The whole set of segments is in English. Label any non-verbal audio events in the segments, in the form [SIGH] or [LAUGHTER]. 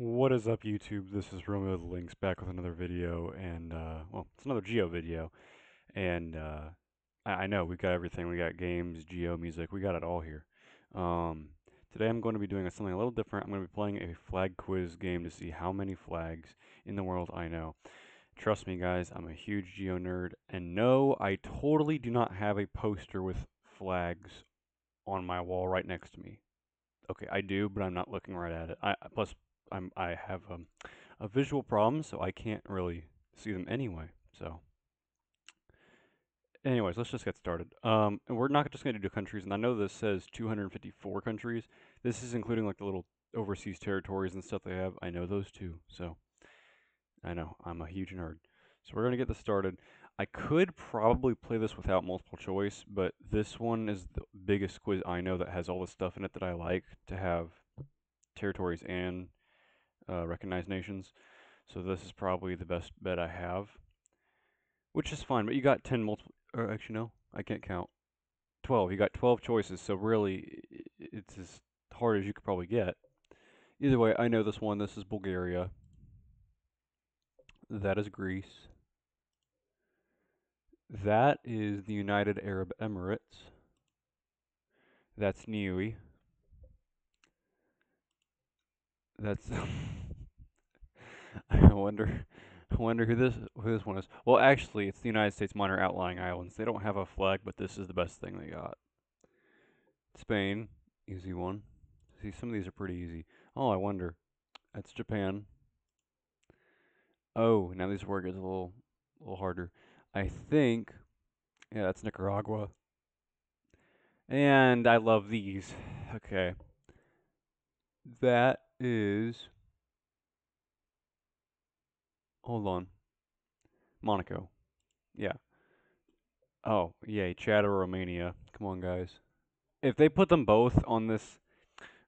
What is up YouTube? This is Romeo the Lynx back with another video and uh, well it's another Geo video. And uh, I, I know we've got everything. We got games Geo music we got it all here. Um, today I'm going to be doing something a little different. I'm going to be playing a flag quiz game to see how many flags in the world I know. Trust me guys I'm a huge Geo nerd. And no I totally do not have a poster with flags on my wall right next to me. Okay I do but I'm not looking right at it. I, plus I'm I have um, a visual problem, so I can't really see them anyway. So, anyways, let's just get started. Um, and we're not just going to do countries, and I know this says 254 countries. This is including like the little overseas territories and stuff they have. I know those too, so I know I'm a huge nerd. So we're going to get this started. I could probably play this without multiple choice, but this one is the biggest quiz I know that has all the stuff in it that I like to have territories and uh, recognized nations. So this is probably the best bet I have, which is fine. But you got 10 multiple, or actually no, I can't count. 12. You got 12 choices, so really it's as hard as you could probably get. Either way, I know this one. This is Bulgaria. That is Greece. That is the United Arab Emirates. That's Niue. That's [LAUGHS] [LAUGHS] I wonder I wonder who this who this one is. Well, actually, it's the United States minor outlying islands. They don't have a flag, but this is the best thing they got. Spain, easy one. See, some of these are pretty easy. Oh, I wonder. That's Japan. Oh, now these word gets a little a little harder. I think yeah, that's Nicaragua. And I love these. Okay. That is hold on. Monaco. Yeah. Oh, yay, Chad or Romania. Come on, guys. If they put them both on this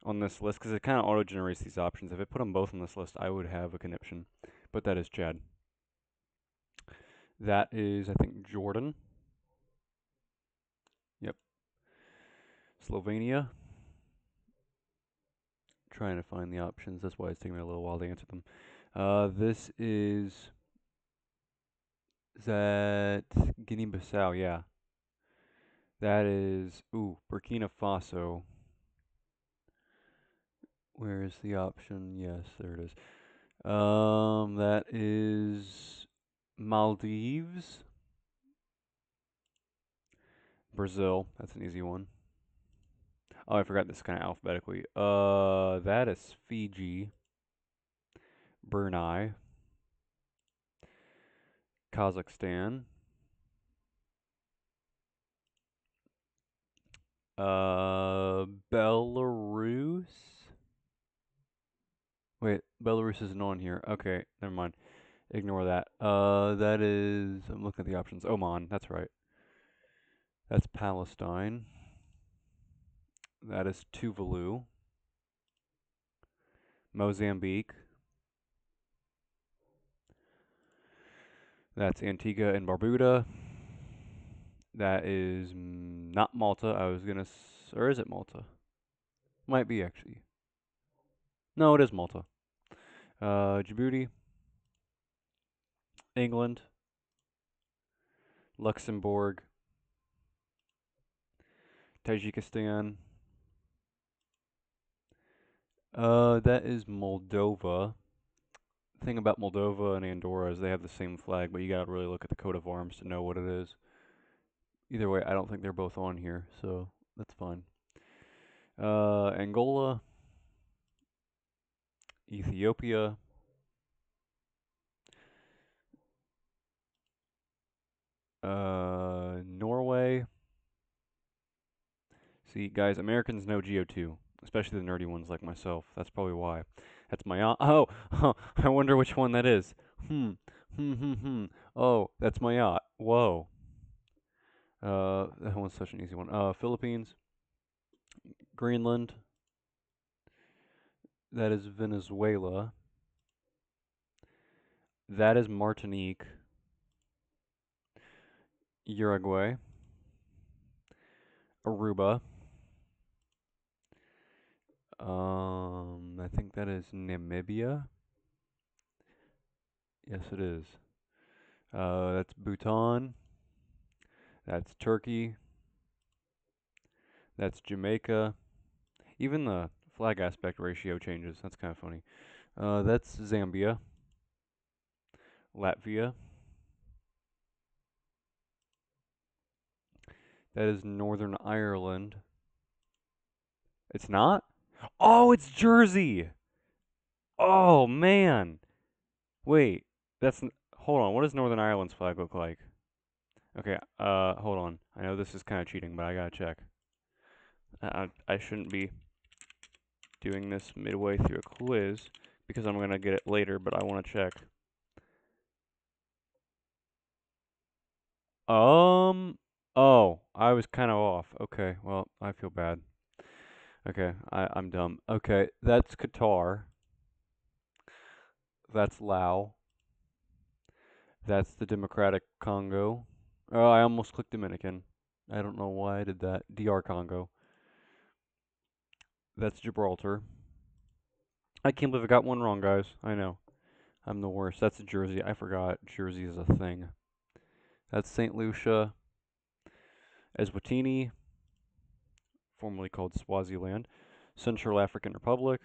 on this list, because it kind of auto-generates these options, if it put them both on this list, I would have a conniption. But that is Chad. That is, I think, Jordan. Yep. Slovenia trying to find the options. That's why it's taking me a little while to answer them. Uh, this is is that Guinea-Bissau? Yeah. That is ooh Burkina Faso. Where is the option? Yes, there it is. Um, that is Maldives. Brazil. That's an easy one. Oh, I forgot this kind of alphabetically. Uh, that is Fiji, Brunei, Kazakhstan, uh, Belarus. Wait, Belarus isn't on here. Okay, never mind. Ignore that. Uh, that is. I'm looking at the options. Oman. That's right. That's Palestine. That is Tuvalu. Mozambique. That's Antigua and Barbuda. That is not Malta. I was going to... Or is it Malta? Might be, actually. No, it is Malta. Uh, Djibouti. England. Luxembourg. Tajikistan. Uh, that is Moldova. Thing about Moldova and Andorra is they have the same flag, but you gotta really look at the coat of arms to know what it is. Either way, I don't think they're both on here, so that's fine. Uh, Angola, Ethiopia, uh, Norway. See, guys, Americans know Geo 2 especially the nerdy ones like myself. That's probably why. That's Mayotte. Oh, oh, [LAUGHS] I wonder which one that is. Hmm, hmm, hmm, hmm. Oh, that's Mayotte. Whoa. Uh, that one's such an easy one. Uh, Philippines, Greenland. That is Venezuela. That is Martinique. Uruguay. Aruba. Um, I think that is Namibia. Yes, it is. Uh, that's Bhutan. That's Turkey. That's Jamaica. Even the flag aspect ratio changes. That's kind of funny. Uh, that's Zambia. Latvia. That is Northern Ireland. It's not? Oh, it's Jersey! Oh, man! Wait, that's... Hold on, what does Northern Ireland's flag look like? Okay, uh, hold on. I know this is kind of cheating, but I gotta check. I, I shouldn't be doing this midway through a quiz, because I'm gonna get it later, but I want to check. Um, oh, I was kind of off. Okay, well, I feel bad. Okay, I, I'm dumb. Okay, that's Qatar. That's Laos. That's the Democratic Congo. Oh, I almost clicked Dominican. I don't know why I did that. DR Congo. That's Gibraltar. I can't believe I got one wrong, guys. I know. I'm the worst. That's Jersey. I forgot Jersey is a thing. That's St. Lucia. Eswatini, formerly called Swaziland. Central African Republic.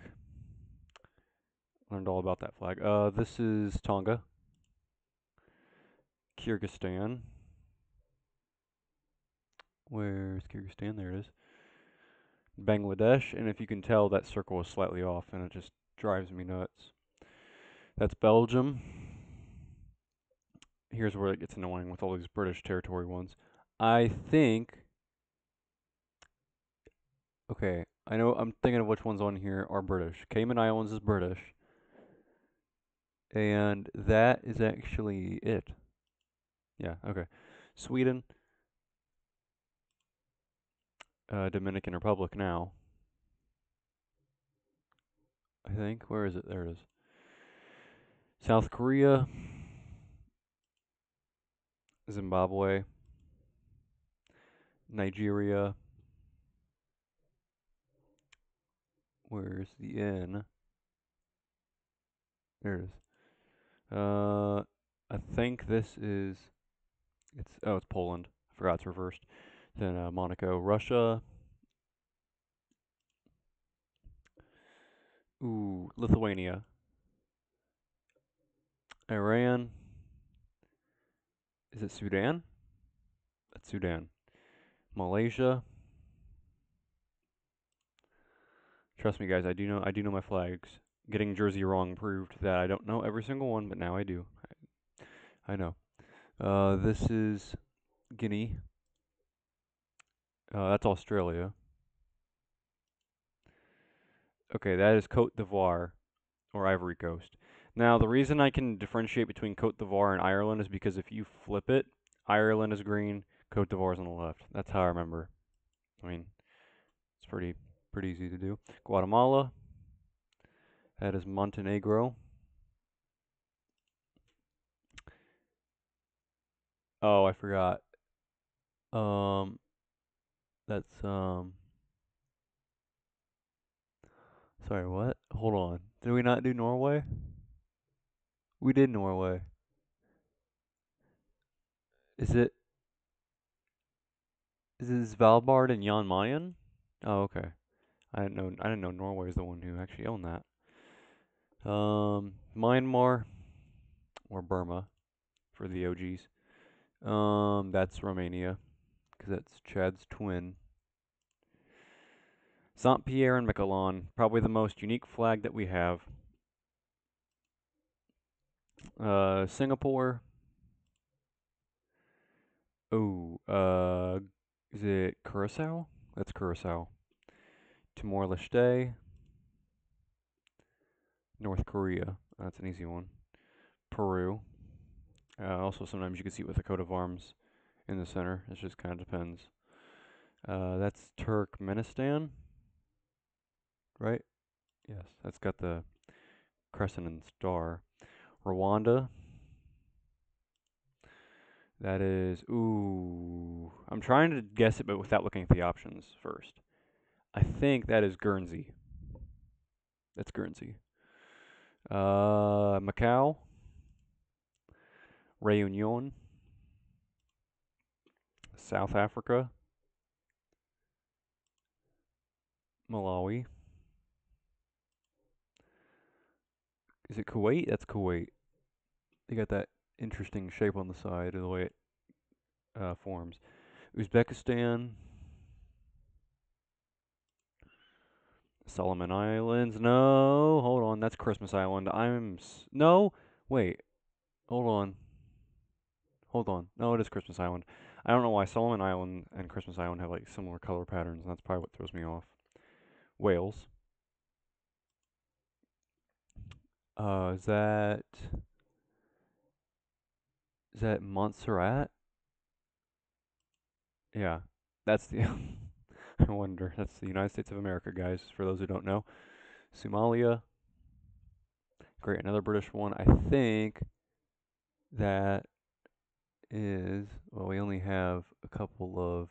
Learned all about that flag. Uh, this is Tonga. Kyrgyzstan. Where's Kyrgyzstan? There it is. Bangladesh, and if you can tell, that circle is slightly off, and it just drives me nuts. That's Belgium. Here's where it gets annoying with all these British territory ones. I think. Okay, I know I'm thinking of which ones on here are British. Cayman Islands is British. And that is actually it. Yeah, okay. Sweden. Uh, Dominican Republic now. I think. Where is it? There it is. South Korea. Zimbabwe. Nigeria. Where's the N? There it is. Uh, I think this is. It's oh, it's Poland. I forgot it's reversed. Then uh, Monaco, Russia. Ooh, Lithuania. Iran. Is it Sudan? That's Sudan. Malaysia. Trust me, guys. I do know. I do know my flags. Getting Jersey wrong proved that I don't know every single one, but now I do. I, I know. Uh, this is Guinea. Uh, that's Australia. Okay, that is Cote d'Ivoire, or Ivory Coast. Now, the reason I can differentiate between Cote d'Ivoire and Ireland is because if you flip it, Ireland is green, Cote d'Ivoire is on the left. That's how I remember. I mean, it's pretty pretty easy to do. Guatemala. That is Montenegro. Oh, I forgot. Um, that's um. Sorry, what? Hold on. Did we not do Norway? We did Norway. Is it? Is it Svalbard and Jan Mayen? Oh, okay. I didn't know. I didn't know Norway is the one who actually owned that. Um, Myanmar or Burma for the OGs. Um, that's Romania because that's Chad's twin. Saint Pierre and Miquelon, probably the most unique flag that we have. Uh, Singapore. Oh, uh, is it Curacao? That's Curacao. Timor Leste. North Korea. That's an easy one. Peru. Uh, also, sometimes you can see it with a coat of arms in the center. It just kind of depends. Uh, that's Turkmenistan, right? Yes, that's got the crescent and star. Rwanda. That is, ooh, I'm trying to guess it, but without looking at the options first. I think that is Guernsey. That's Guernsey. Uh, Macau. Reunion. South Africa. Malawi. Is it Kuwait? That's Kuwait. They got that interesting shape on the side of the way it uh, forms. Uzbekistan. Solomon Islands. No, hold on. That's Christmas Island. I'm no. Wait. Hold on. Hold on. No, it is Christmas Island. I don't know why Solomon Island and Christmas Island have like similar color patterns, and that's probably what throws me off. Wales. Uh, is that is that Montserrat? Yeah, that's the. [LAUGHS] [LAUGHS] I wonder. That's the United States of America, guys. For those who don't know, Somalia. Great, another British one. I think that is well, we only have a couple of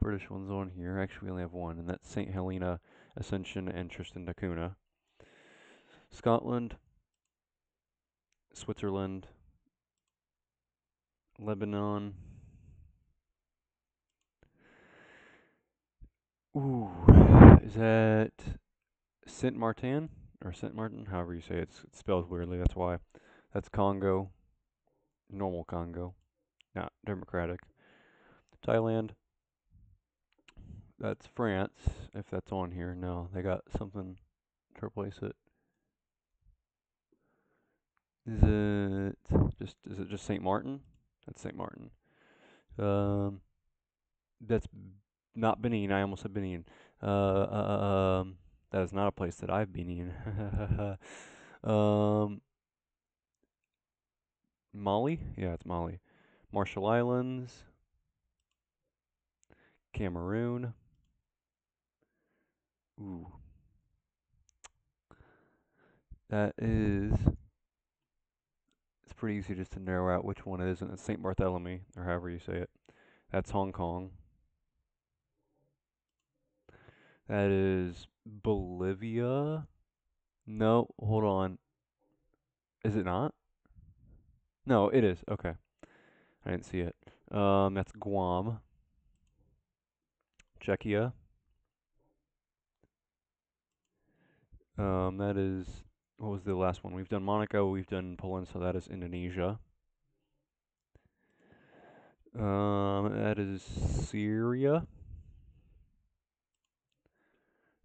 British ones on here. Actually, we only have one, and that's St. Helena, Ascension, and Tristan da Cunha. Scotland, Switzerland, Lebanon. Ooh, is that Saint Martin or Saint Martin? However you say it, it's, spelled weirdly. That's why. That's Congo, normal Congo, not democratic. Thailand. That's France, if that's on here. No, they got something to replace it. Is it just is it just Saint Martin? That's Saint Martin. Um, that's not Benin. I almost said Benin. Uh, uh, um, that is not a place that I've been in. [LAUGHS] um, Mali? Yeah, it's Mali. Marshall Islands. Cameroon. Ooh. That is. It's pretty easy just to narrow out which one it is, and it's St. Bartholomew, or however you say it. That's Hong Kong. That is Bolivia. No, hold on. Is it not? No, it is. Okay. I didn't see it. Um, that's Guam. Czechia. Um, that is what was the last one? We've done Monaco, we've done Poland, so that is Indonesia. Um, that is Syria.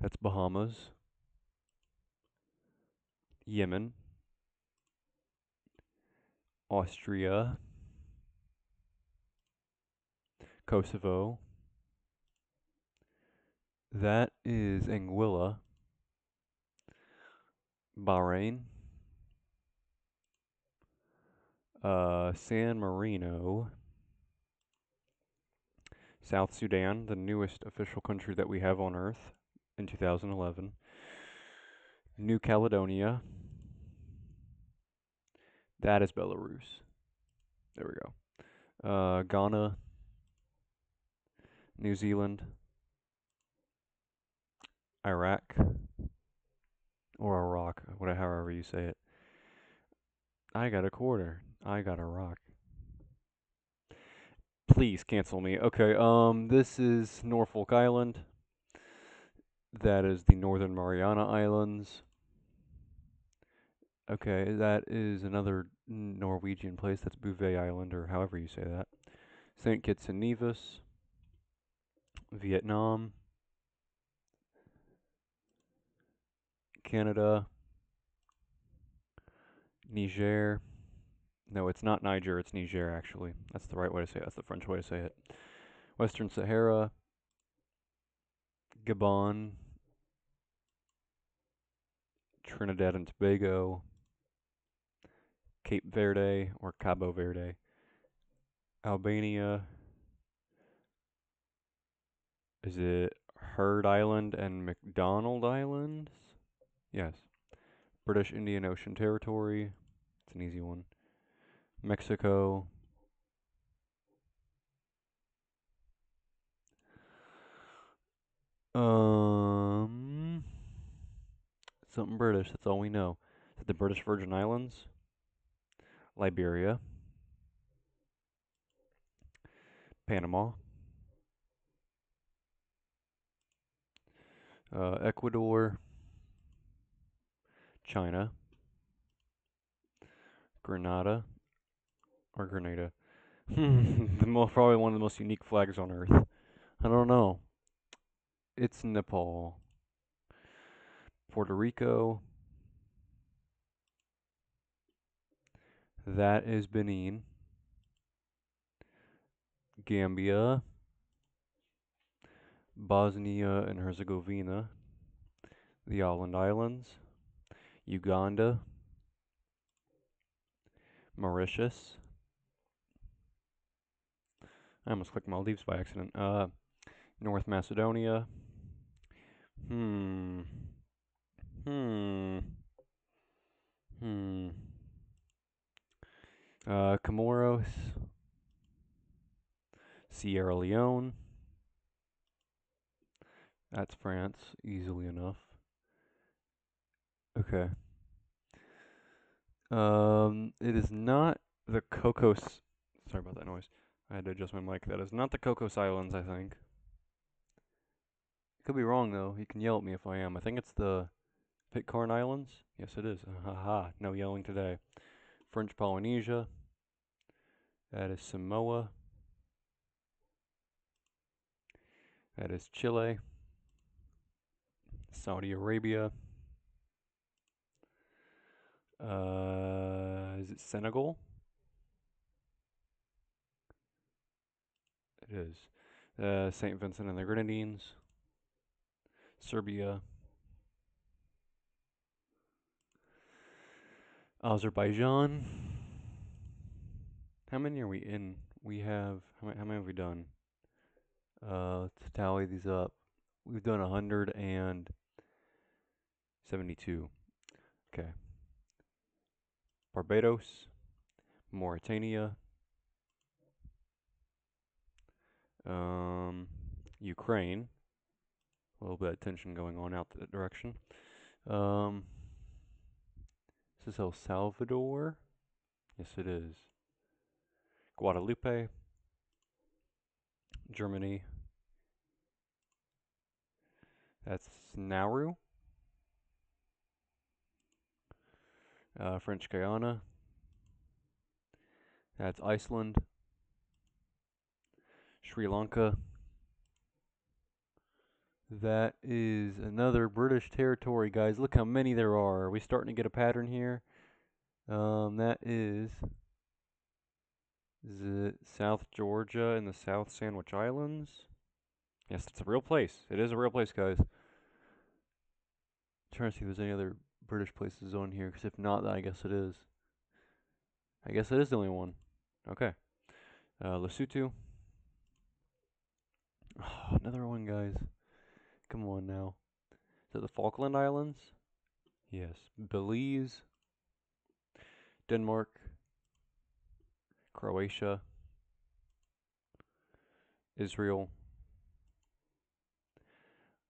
That's Bahamas. Yemen. Austria. Kosovo. That is Anguilla. Bahrain. Uh, San Marino. South Sudan, the newest official country that we have on Earth in 2011. New Caledonia. That is Belarus. There we go. Uh, Ghana. New Zealand. Iraq. Or Iraq, whatever, however you say it. I got a quarter. I got a rock. Please cancel me. Okay, um, this is Norfolk Island. That is the Northern Mariana Islands. Okay, that is another Norwegian place. That's Bouvet Island, or however you say that. St. Kitts and Nevis. Vietnam. Canada. Niger. No, it's not Niger, it's Niger, actually. That's the right way to say it. That's the French way to say it. Western Sahara. Gabon. Trinidad and Tobago. Cape Verde or Cabo Verde. Albania. Is it Heard Island and McDonald Islands? Yes. British Indian Ocean Territory. It's an easy one. Mexico. Um something British. That's all we know. The British Virgin Islands? Liberia. Panama. Uh, Ecuador. China. Grenada. Or Grenada. [LAUGHS] the most, probably one of the most unique flags on Earth. I don't know. It's Nepal. Puerto Rico. That is Benin. Gambia. Bosnia and Herzegovina. The Åland Islands. Uganda. Mauritius. I almost clicked Maldives by accident. Uh, North Macedonia. Hmm. Hmm. Hmm. Uh, Comoros. Sierra Leone. That's France, easily enough. Okay. Um, it is not the Cocos. Sorry about that noise. I had to adjust my mic. That is not the Cocos Islands, I think. Could be wrong though. You can yell at me if I am. I think it's the Pitcairn Islands. Yes, it is. Haha. No yelling today. French Polynesia. That is Samoa. That is Chile. Saudi Arabia. Uh, is it Senegal? It is. Uh, St. Vincent and the Grenadines. Serbia. Azerbaijan. How many are we in? We have, how many, how many have we done? Uh, let's tally these up. We've done 172. Okay. Barbados, Mauritania, um, Ukraine. A little bit of tension going on out that direction. Um, is El Salvador. Yes, it is. Guadeloupe, Germany. That's Nauru. uh, French Guiana. That's Iceland, Sri Lanka. That is another British territory, guys. Look how many there are. Are we starting to get a pattern here? Um, that is, is it South Georgia and the South Sandwich Islands? Yes, it's a real place. It is a real place, guys. I'm trying to see if there's any other British places on here, because if not, then I guess it is. I guess it is the only one. Okay. Uh, Lesotho. Oh, [SIGHS] another one, guys. Come on now. Is it the Falkland Islands? Yes. Belize. Denmark. Croatia. Israel.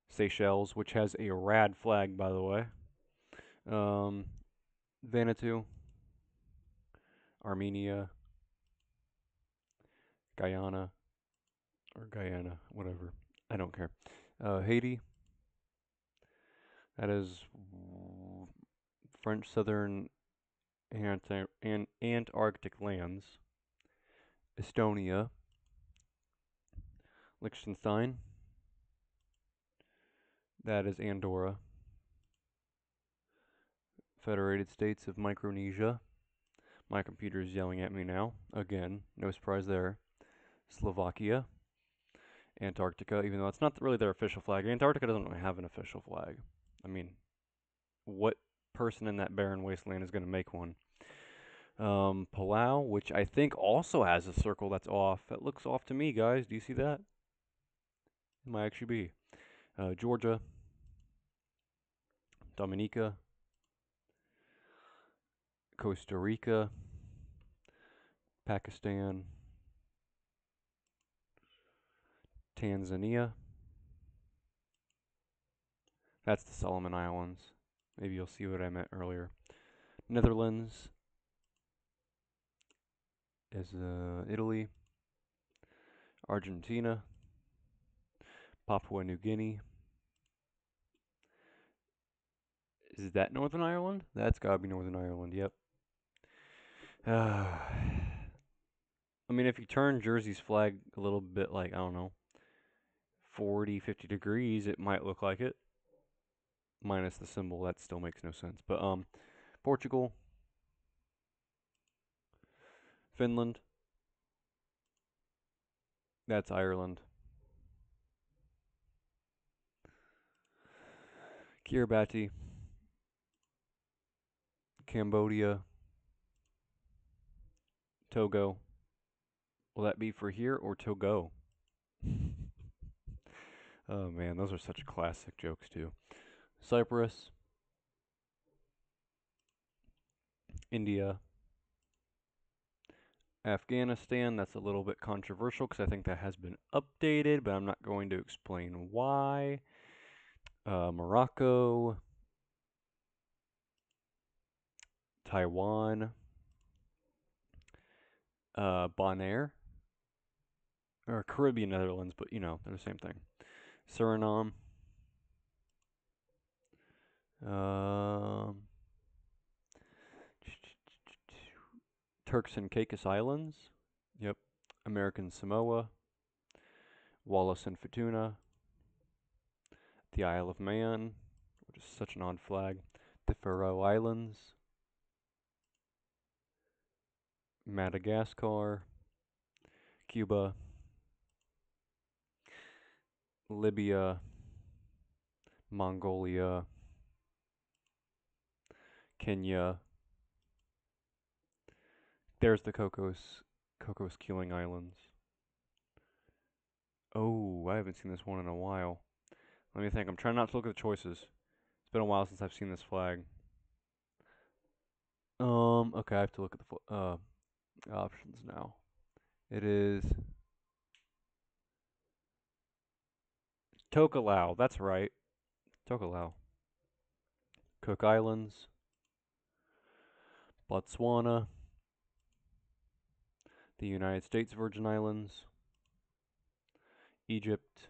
Seychelles, which has a rad flag, by the way. Um, Vanuatu, Armenia, Guyana, or Guyana, whatever. I don't care. Uh, Haiti. That is French Southern Ant- Antarctic lands. Estonia. Liechtenstein. That is Andorra. Federated States of Micronesia. My computer is yelling at me now. Again, no surprise there. Slovakia. Antarctica, even though it's not really their official flag. Antarctica doesn't really have an official flag. I mean, what person in that barren wasteland is going to make one? Um, Palau, which I think also has a circle that's off. That looks off to me, guys. Do you see that? It might actually be. Uh, Georgia. Dominica. Costa Rica, Pakistan, Tanzania. That's the Solomon Islands. Maybe you'll see what I meant earlier. Netherlands is uh, Italy, Argentina, Papua New Guinea. Is that Northern Ireland? That's gotta be Northern Ireland, yep. Uh, [SIGHS] I mean, if you turn Jersey's flag a little bit like, I don't know, 40, 50 degrees, it might look like it. Minus the symbol, that still makes no sense. But, um, Portugal, Finland, that's Ireland. Kiribati, Cambodia, Togo. Will that be for here or Togo? Oh man, those are such classic jokes too. Cyprus, India, Afghanistan. That's a little bit controversial because I think that has been updated, but I'm not going to explain why. Uh, Morocco, Taiwan, uh, Bonaire, or Caribbean Netherlands, but you know, they're the same thing. Suriname, um, Turks and Caicos Islands, yep, American Samoa, Wallis and Futuna, the Isle of Man, which is such an odd flag, the Faroe Islands, Madagascar, Cuba, Libya, Mongolia, Kenya. There's the Cocos, Cocos Keeling Islands. Oh, I haven't seen this one in a while. Let me think. I'm trying not to look at the choices. It's been a while since I've seen this flag. Um, okay, I have to look at the uh options now. It is Tokelau, that's right. Tokelau. Cook Islands, Botswana, the United States Virgin Islands, Egypt,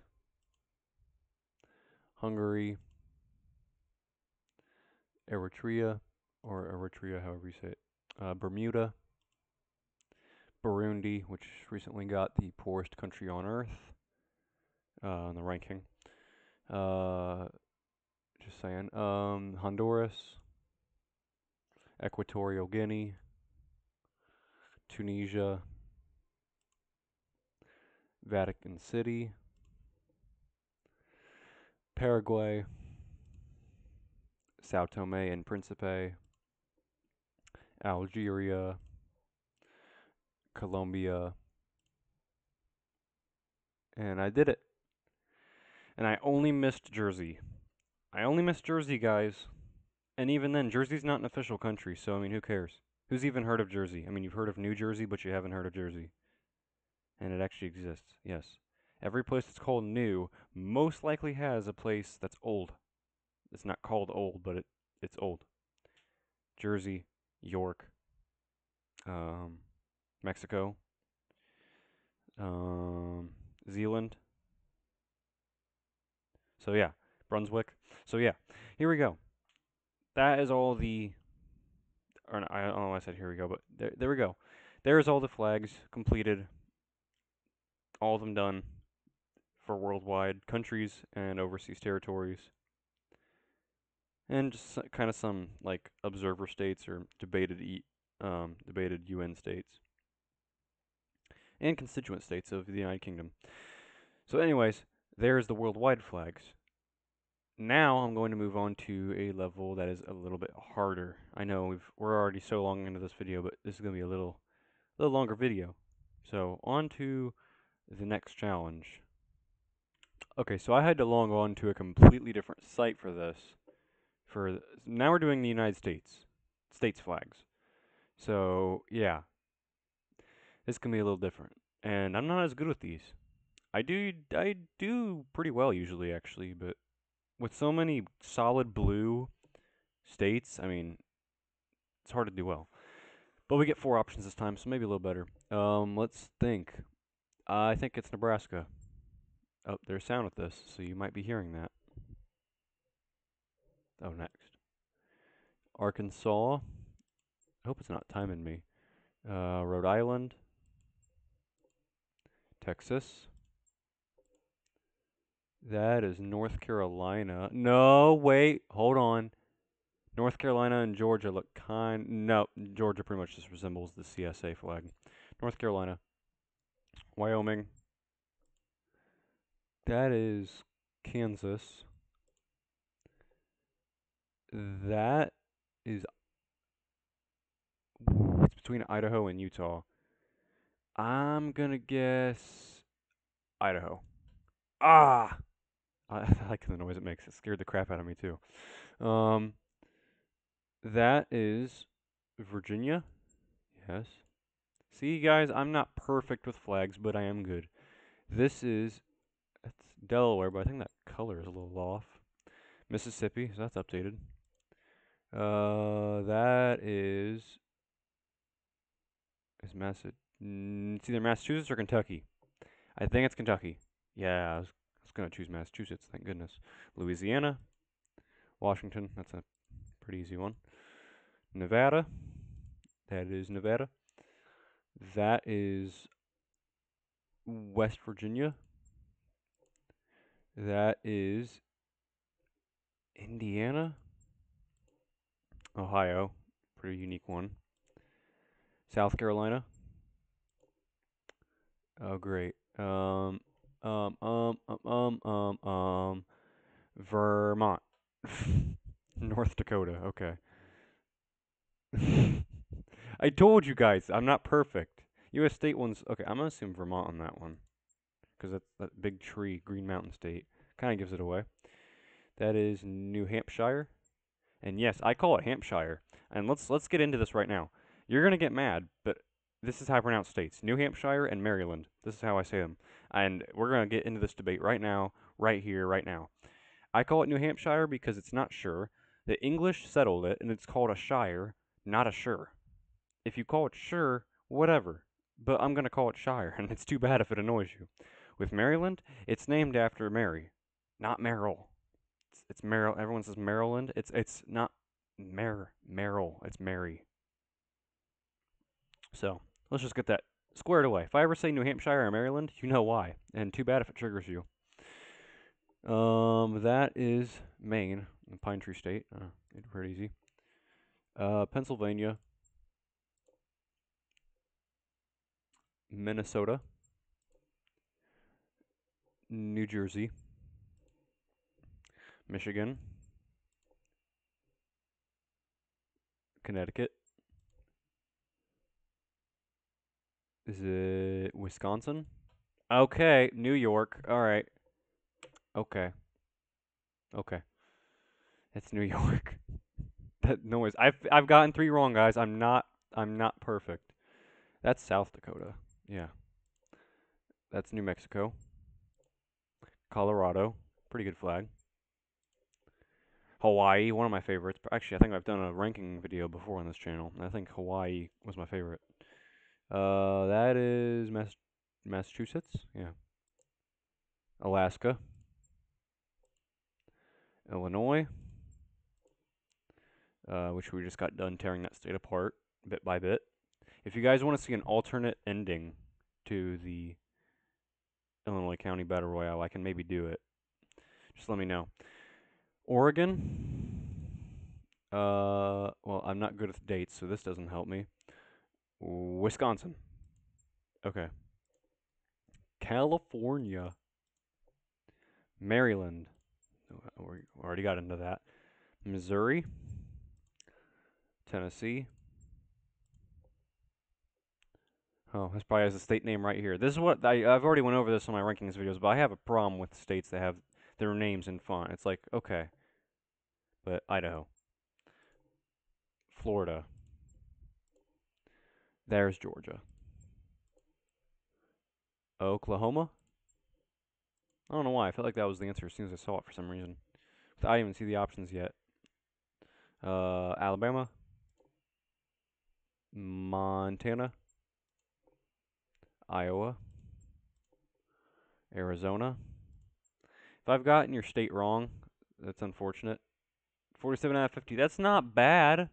Hungary, Eritrea, or Eritrea, however you say it, uh, Bermuda, Burundi, which recently got the poorest country on earth uh, on the ranking. Uh, just saying. Um, Honduras, Equatorial Guinea, Tunisia, Vatican City, Paraguay, Sao Tome and Principe, Algeria, Colombia, and I did it. And I only missed Jersey. I only missed Jersey, guys. And even then, Jersey's not an official country, so I mean, who cares? Who's even heard of Jersey? I mean, you've heard of New Jersey, but you haven't heard of Jersey. And it actually exists, yes. Every place that's called new most likely has a place that's old. It's not called old, but it, it's old. Jersey, York, um, Mexico, um, Zealand. So yeah, Brunswick. So yeah, here we go. That is all the. Or I don't know. Why I said here we go, but there, there we go. There's all the flags completed. All of them done for worldwide countries and overseas territories. And just kind of some like observer states or debated e um, debated UN states and constituent states of the United Kingdom. So, anyways, there's the worldwide flags. Now I'm going to move on to a level that is a little bit harder. I know we've we're already so long into this video, but this is going to be a little little longer video. So, on to the next challenge. Okay, so I had to log on to a completely different site for this. For now, we're doing the United States, states flags. So yeah, this can be a little different, and I'm not as good with these. I do I do pretty well usually actually, but with so many solid blue states, I mean, it's hard to do well. But we get four options this time, so maybe a little better. Um, let's think. I think it's Nebraska. Oh, there's sound with this, so you might be hearing that. Oh, next. Arkansas. I hope it's not timing me. Uh, Rhode Island. Texas. That is North Carolina. No, wait, hold on. North Carolina and Georgia look kind. No, Georgia pretty much just resembles the CSA flag. North Carolina. Wyoming. That is Kansas. That is. It's between Idaho and Utah. I'm gonna guess Idaho. Ah! I, [LAUGHS] I like the noise it makes. It scared the crap out of me too. Um, that is Virginia. Yes. See, guys, I'm not perfect with flags, but I am good. This is that's Delaware, but I think that color is a little off. Mississippi, so that's updated. Uh, that is is Massa. It's either Massachusetts or Kentucky. I think it's Kentucky. Yeah, I was, Was gonna choose Massachusetts. Thank goodness. Louisiana, Washington. That's a pretty easy one. Nevada. That is Nevada. That is West Virginia. That is Indiana. Ohio. Pretty unique one. South Carolina. Oh, great. Um, um, um, um, um, um, um, Vermont. [LAUGHS] North Dakota. Okay. [LAUGHS] I told you guys, I'm not perfect. U.S. state ones. Okay, I'm gonna assume Vermont on that one, because that that big tree, Green Mountain State, kind of gives it away. That is New Hampshire, and yes, I call it Hampshire. And let's let's get into this right now. You're gonna get mad, but this is how I pronounce states: New Hampshire and Maryland. This is how I say them, and we're gonna get into this debate right now, right here, right now. I call it New Hampshire because it's not sure. The English settled it, and it's called a shire, not a sure. If you call it sure, whatever. But I'm going to call it Shire, [LAUGHS] and it's too bad if it annoys you. With Maryland, it's named after Mary, not Merrill. It's, it's Merrill. Everyone says Maryland. It's it's not Mer Merrill. It's Mary. So let's just get that squared away. If I ever say New Hampshire or Maryland, you know why. And too bad if it triggers you. Um, that is Maine, Pine Tree State. Uh, it's pretty easy. Uh, Pennsylvania, Minnesota, New Jersey, Michigan, Connecticut. Is it Wisconsin? Okay, New York. All right. Okay. Okay. It's New [LAUGHS] York. that noise. I've I've gotten three wrong, guys. I'm not I'm not perfect. That's South Dakota. Yeah. That's New Mexico. Colorado. Pretty good flag. Hawaii, one of my favorites. Actually, I think I've done a ranking video before on this channel. I think Hawaii was my favorite. Uh, that is Mass Massachusetts. Yeah. Alaska. Illinois. Uh, which we just got done tearing that state apart bit by bit. If you guys want to see an alternate ending to the Illinois County Battle Royale, I can maybe do it. Just let me know. Oregon. Uh, well, I'm not good with dates, so this doesn't help me. Wisconsin. Okay. California. Maryland. Oh, we already got into that. Missouri. Tennessee. Oh, this probably has a state name right here. This is what I, I've already went over this on my rankings videos, but I have a problem with states that have their names in font. It's like, okay, but Idaho, Florida, there's Georgia, Oklahoma. I don't know why. I felt like that was the answer as soon as I saw it for some reason. I didn't even see the options yet. Uh, Alabama, Montana, Iowa, Arizona. If I've gotten your state wrong, that's unfortunate. 47 out of 50. That's not bad.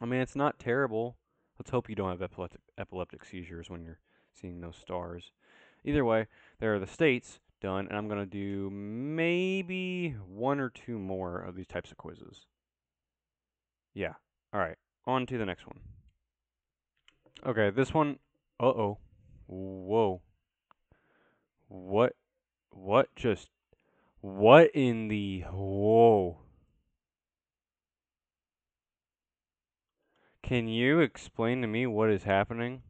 I mean, it's not terrible. Let's hope you don't have epileptic, epileptic seizures when you're seeing those stars. Either way, there are the states done, and I'm going to do maybe one or two more of these types of quizzes. Yeah. All right. On to the next one. Okay, this one. Uh-oh. Whoa. What? What just... What in the... Whoa. Can you explain to me what is happening?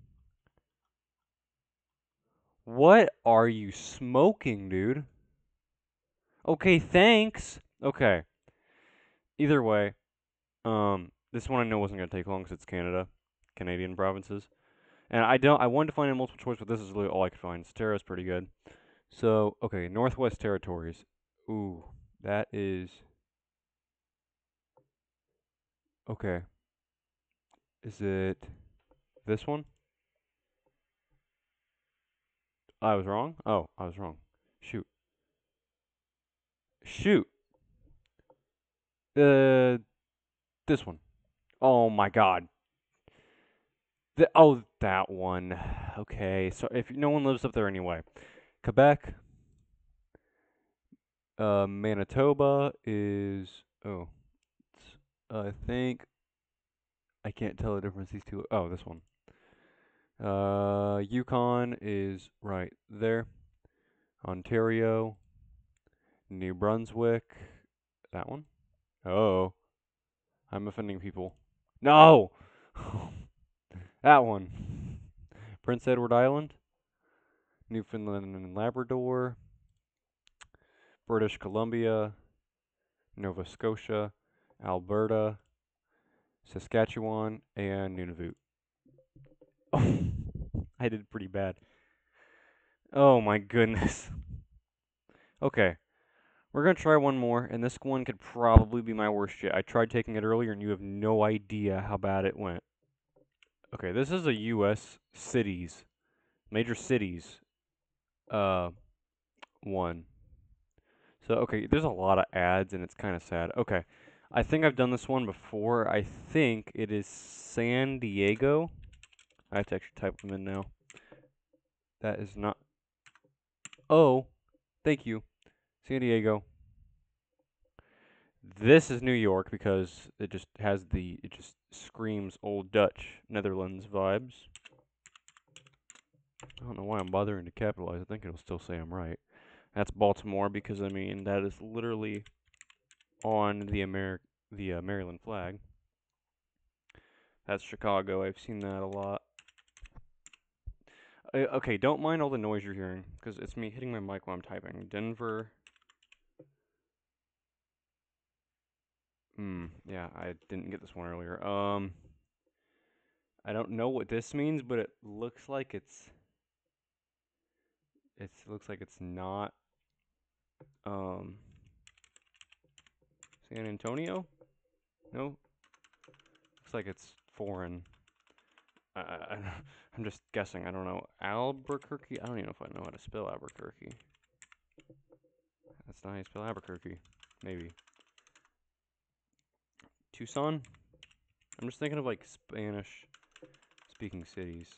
What are you smoking, dude? Okay, thanks. Okay. Either way, um, this one I know wasn't gonna take long because it's Canada, Canadian provinces, and I don't. I wanted to find a multiple choice, but this is really all I could find. Seterra is pretty good. So okay, Northwest Territories. Ooh, that is okay. Is it this one? I was wrong? Oh, I was wrong. Shoot. Shoot. Uh, this one. Oh my god. The, oh, that one. Okay, so if no one lives up there anyway. Quebec. Uh, Manitoba is, oh, I think, I can't tell the difference these two, oh, this one. Uh, Yukon is right there. Ontario, New Brunswick, that one. Oh, I'm offending people. No, [LAUGHS] that one. Prince Edward Island, Newfoundland and Labrador, British Columbia, Nova Scotia, Alberta, Saskatchewan, and Nunavut. [LAUGHS] I did pretty bad. Oh my goodness. Okay. We're going to try one more, and this one could probably be my worst yet. I tried taking it earlier, and you have no idea how bad it went. Okay, this is a U.S. cities, major cities, uh, one. So, okay, there's a lot of ads, and it's kind of sad. Okay, I think I've done this one before. I think it is San Diego. I have to actually type them in now. That is not. Oh, thank you. San Diego. This is New York because it just has the, it just screams old Dutch, Netherlands vibes. I don't know why I'm bothering to capitalize. I think it'll still say I'm right. That's Baltimore because, I mean, that is literally on the Amer the uh, Maryland flag. That's Chicago. I've seen that a lot. Uh, okay, don't mind all the noise you're hearing, because it's me hitting my mic while I'm typing. Denver. Hmm, yeah, I didn't get this one earlier. Um, I don't know what this means, but it looks like it's... It looks like it's not... Um... San Antonio? No? Looks like it's foreign. I, I, [LAUGHS] I'm just guessing. I don't know. Albuquerque? I don't even know if I know how to spell Albuquerque. That's not how you spell Albuquerque. Maybe. Tucson? I'm just thinking of like Spanish speaking cities.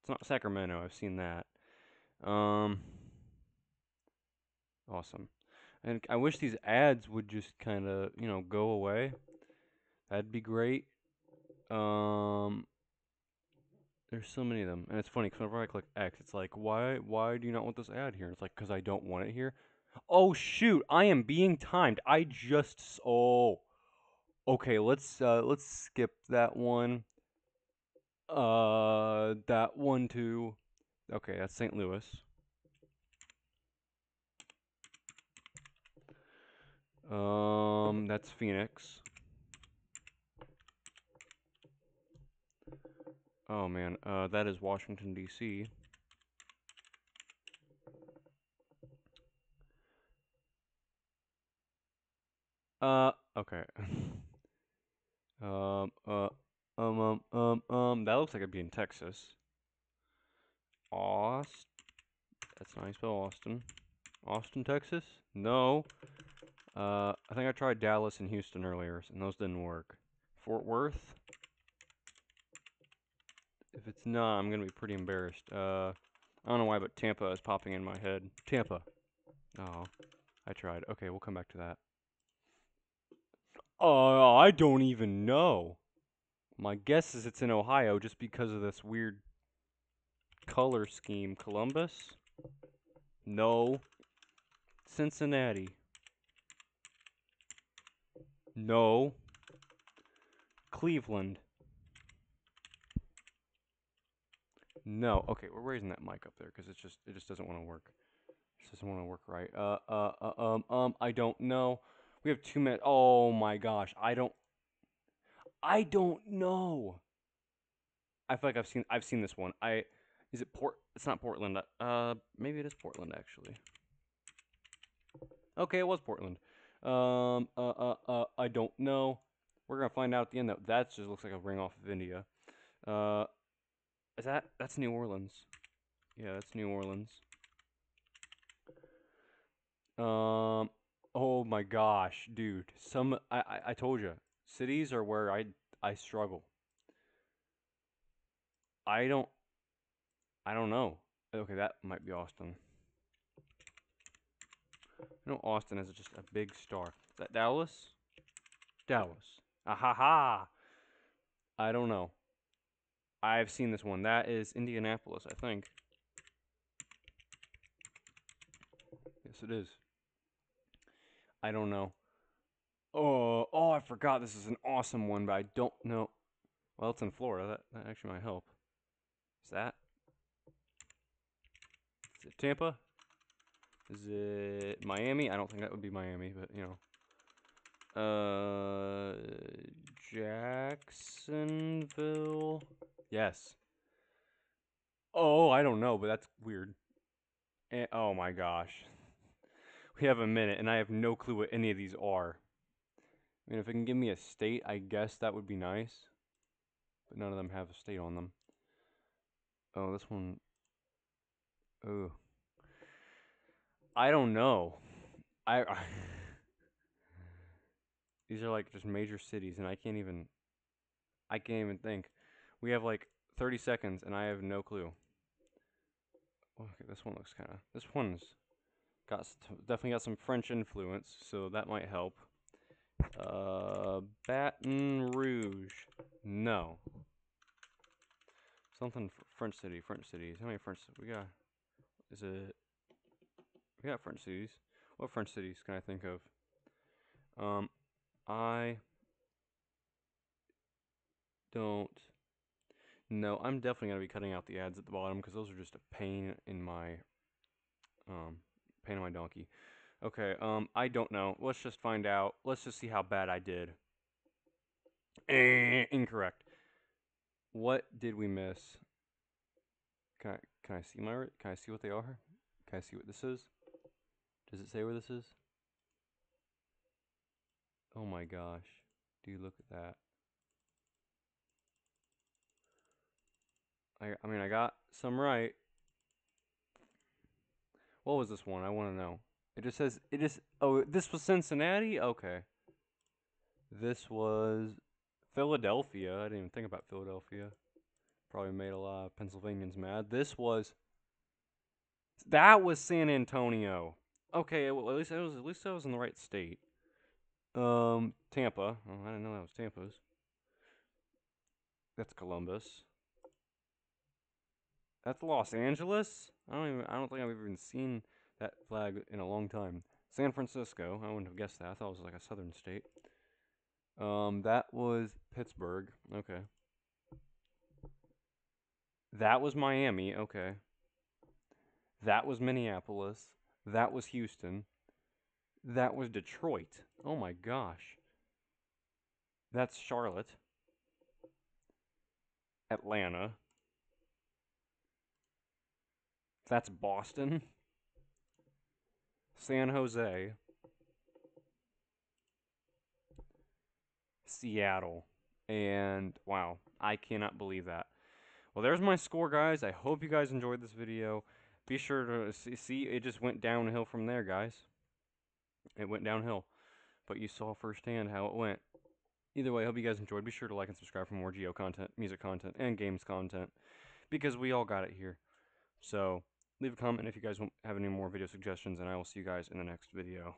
It's not Sacramento. I've seen that. Um, awesome. And I wish these ads would just kind of, you know, go away. That'd be great. Um, there's so many of them, and it's funny because whenever I click X, it's like, why, why do you not want this ad here? It's like, because I don't want it here. Oh shoot, I am being timed. I just, oh, okay. Let's, uh, let's skip that one. Uh, that one too. Okay, that's St. Louis. Um, that's Phoenix. Oh man, uh, that is Washington, D.C. Uh, okay. [LAUGHS] Um, uh, um, um, um, um, that looks like it'd be in Texas. Aust. That's how you spell Austin. Austin, Texas? No. Uh, I think I tried Dallas and Houston earlier, and those didn't work. Fort Worth? If it's not, I'm gonna be pretty embarrassed. Uh, I don't know why, but Tampa is popping in my head. Tampa. Oh, I tried. Okay, we'll come back to that. Uh, I don't even know. My guess is it's in Ohio just because of this weird color scheme. Columbus? No. Cincinnati? No. Cleveland? No. Okay, we're raising that mic up there because it's just it just doesn't want to work. It doesn't want to work right. Uh, uh, uh, um, um, I don't know. We have two minutes. Oh my gosh, I don't. I don't know. I feel like I've seen I've seen this one. I is it Port? It's not Portland. Uh, maybe it is Portland actually. Okay, it was Portland. Um, uh, uh, uh, I don't know. We're gonna find out at the end that that just looks like a ring off of India. Uh, is that that's New Orleans? Yeah, that's New Orleans. Um, oh my gosh, dude. Some I, I I told you, cities are where I I struggle. I don't I don't know. Okay, that might be Austin. I know Austin is just a big star. Is that Dallas? Dallas. Ah ha ha. I don't know. I've seen this one. That is Indianapolis, I think. Yes, it is. I don't know. Oh, oh, I forgot this is an awesome one, but I don't know. Well, it's in Florida. That, that actually might help. Is that? Is it Tampa? Is it Miami? I don't think that would be Miami, but you know. Uh, Jacksonville. Yes. Oh, I don't know, but that's weird. Eh, oh my gosh. [LAUGHS] We have a minute, and I have no clue what any of these are. I mean, if it can give me a state, I guess that would be nice. But none of them have a state on them. Oh, this one. Oh. I don't know. I, I [LAUGHS] These are like just major cities and I can't even I can't even think. We have like 30 seconds and I have no clue. Okay, this one looks kind of This one's got definitely got some French influence, so that might help. Uh Baton Rouge. No. Something French city, French cities. How many French we got? Is it we got French cities. What French cities can I think of? Um, I don't know. I'm definitely going to be cutting out the ads at the bottom because those are just a pain in my um pain in my donkey. Okay, um I don't know. Let's just find out. Let's just see how bad I did. Eh, incorrect. What did we miss? Can I can I see my can I see what they are? Can I see what this is? Does it say where this is? Oh my gosh. Do you look at that? I, I mean, I got some right. What was this one? I want to know. It just says, it just, oh, this was Cincinnati? Okay. This was Philadelphia. I didn't even think about Philadelphia. Probably made a lot of Pennsylvanians mad. This was, that was San Antonio. Okay, well at least I was at least I was in the right state. Um, Tampa. Oh, I didn't know that was Tampa's. That's Columbus. That's Los Angeles. I don't even. I don't think I've even seen that flag in a long time. San Francisco. I wouldn't have guessed that. I thought it was like a southern state. Um, that was Pittsburgh. Okay. That was Miami. Okay. That was Minneapolis. That was Houston. That was Detroit. Oh my gosh. That's Charlotte. Atlanta. That's Boston. San Jose. Seattle. And wow, I cannot believe that. Well, there's my score, guys. I hope you guys enjoyed this video. Be sure to see, it just went downhill from there, guys. It went downhill. But you saw firsthand how it went. Either way, I hope you guys enjoyed. Be sure to like and subscribe for more Geo content, music content, and games content. Because we all got it here. So, leave a comment if you guys have any more video suggestions, and I will see you guys in the next video.